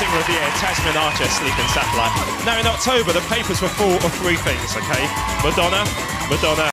Racing Review, Tasman Archer, sleeping Satellite. Now in October, the papers were full of three things, okay? Madonna, Madonna.